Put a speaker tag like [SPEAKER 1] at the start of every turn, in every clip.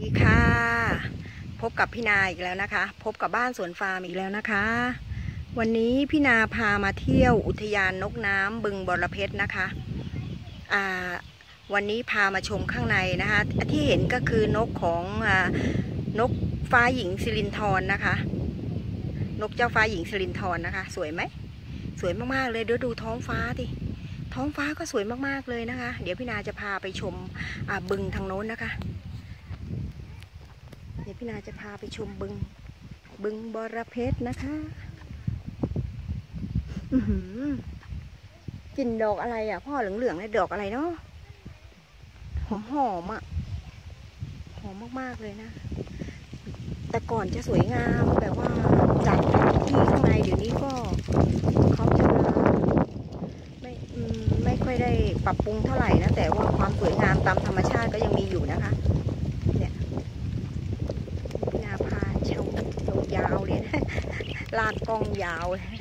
[SPEAKER 1] สวัสดีค่ะ พบกับพี่นาอีกแล้วนะคะ พบกับบ้านสวนฟาร์มอีกแล้วนะคะ วันนี้พี่นาพามาเที่ยวอุทยานนกน้ำบึงบรเพชรนะคะอ่าวันนี้พามาชมข้างในนะคะ ที่เห็นก็คือนกของอานกฟ้าหญิงสิรินทรนะคะ นกเจ้าฟ้าหญิงสิรินทรนะคะ สวยไหมสวยมากๆเลยเดี๋ยวดูท้องฟ้าดิท้องฟ้าก็สวยมากๆเลยนะคะ เดี๋ยวพี่นาจะพาไปชมอ่าบึงทางโน้นนะคะ พี่นาจะพาไปชมบึง บึงบรเพชรนะคะอือหือกลิ่นดอกอะไรอะ พ่อเหลืองๆเนี่ยดอกอะไรเนาะหอมหอมๆอะ หอมมากๆเลยนะ แต่ก่อนจะสวยงามแบบว่าจากที่ข้างในเดี๋ยวนี้ก็เขาจะไม่ไม่ค่อยได้ปรับปรุงเท่าไหร่นะ แต่ว่าความสวยงามตามธรรมชาติก็ยังมีอยู่นะคะ เนี่ย พี่นาพาชมยาวๆเลยนะ ลากกองยาวเลย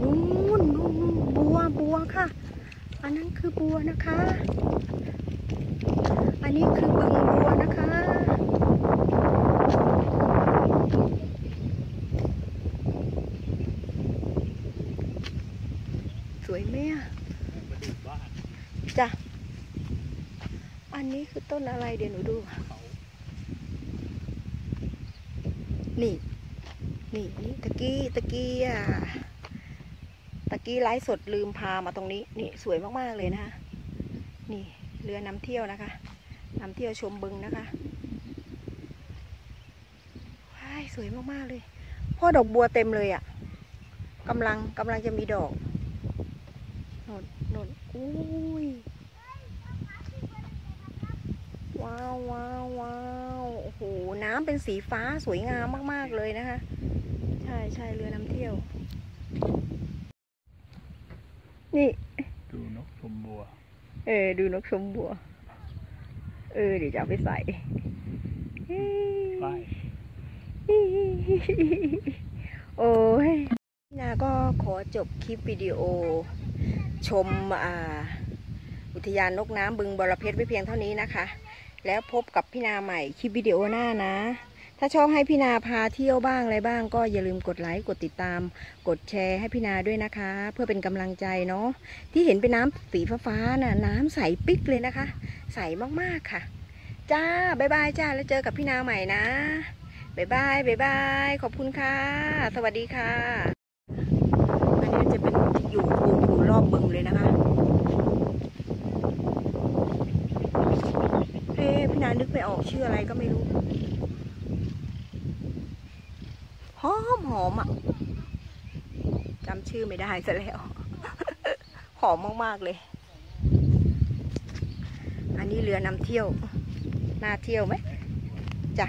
[SPEAKER 1] นู่นนู่นบัวบัวค่ะ อันนั้นคือบัวนะคะ อันนี้คือบึงบัวนะคะสวยไหมอะจ้ะ อันนี้คือต้นอะไรเดี๋ยวหนูดู นี่ นี่นี่ตะกี้ตะกี้อะตะกี้ไลฟ์สดลืมพามาตรงนี้ นี่สวยมากๆเลยนะคะนี่เรือนำเที่ยวนะคะนำเที่ยวชมบึงนะคะว้ายสวยมากๆเลยพ่อดอกบัวเต็มเลยอะ่ะกำลังกำลังจะมีดอกนนนนอุ้ยว้าวว้าวว้าว น้ำเป็นสีฟ้าสวยงามมากๆเลยนะคะ ใช่ใช่เรือนำเที่ยว นี่
[SPEAKER 2] ดูนกชมบัว
[SPEAKER 1] เออ ดูนกชมบัว เออ เดี๋ยวจะเอาไปใส่
[SPEAKER 2] ไป
[SPEAKER 1] โอ้ยพี่นาก็ขอจบคลิปวิดีโอ ชมอ่าอุทยานนกน้ำบึงบรเพชรไว้เพียงเท่านี้นะคะ แล้วพบกับพี่นาใหม่คลิปวิดีโอหน้านะ ถ้าชอบให้พี่นาพาเที่ยวบ้างอะไรบ้าง ก็อย่าลืมกดไลค์กดติดตาม กดแชร์ให้พี่นาด้วยนะคะ เพื่อเป็นกำลังใจเนาะที่เห็นเป็นน้ำสีฟ้าๆน่ะน้ำใสปิ๊กเลยนะคะ ใสมากๆค่ะ จ้าบ๊ายบายจ้าแล้วเจอกับพี่นาใหม่นะบ๊ายบายบ๊ายบายขอบคุณค่ะ สวัสดีค่ะ อันนี้จะเป็นอยู่ปูปูรอบบึงเลยนะคะ เอ๊ะพี่นานึกไม่ออกชื่ออะไรก็ไม่รู้ หอมหอมอะจำชื่อไม่ได้ซะแล้ว หอมมาก ๆ เลย อันนี้เรือนำเที่ยว น่าเที่ยวไหมจ้ะ